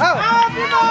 Oh.